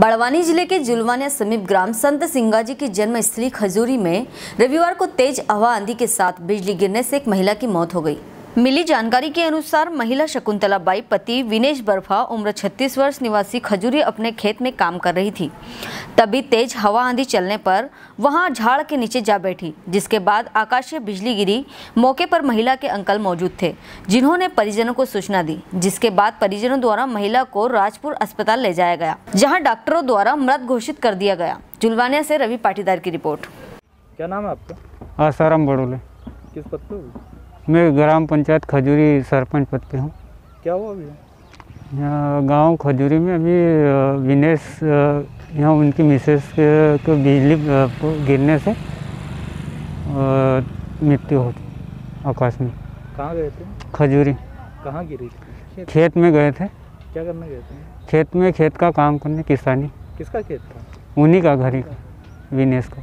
बड़वानी ज़िले के जुलवानिया समीप ग्राम संत सिंगा जी की जन्म स्थली खजूरी में रविवार को तेज हवा आंधी के साथ बिजली गिरने से एक महिला की मौत हो गई। मिली जानकारी के अनुसार महिला शकुंतला बाई पति विनेश बर्फा उम्र 36 वर्ष निवासी खजूरी अपने खेत में काम कर रही थी। तभी तेज हवा आंधी चलने पर वहाँ झाड़ के नीचे जा बैठी जिसके बाद आकाशीय बिजली गिरी मौके पर महिला के अंकल मौजूद थे जिन्होंने परिजनों को सूचना दी जिसके बाद परिजनों द्वारा महिला को राजपुर अस्पताल ले जाया गया जहाँ डॉक्टरों द्वारा मृत घोषित कर दिया गया। जुलवानिया से रवि पाटीदार की रिपोर्ट। क्या नाम है आपका? बड़ोले। किस पद पे मैं ग्राम पंचायत खजूरी सरपंच पद पे हूँ। क्या हुआ अभी यहाँ गाँव खजूरी में अभी विनेश यहाँ उनकी मिसेस के को बिजली गिरने से मृत्यु हो आकाश में। कहाँ गए थे? खजूरी। कहाँ गिरी थी? खेत? खेत में गए थे। क्या करने गए थे? खेत में खेत का काम करने किसानी। किसका खेत था? उन्हीं का घर ही विनेश का।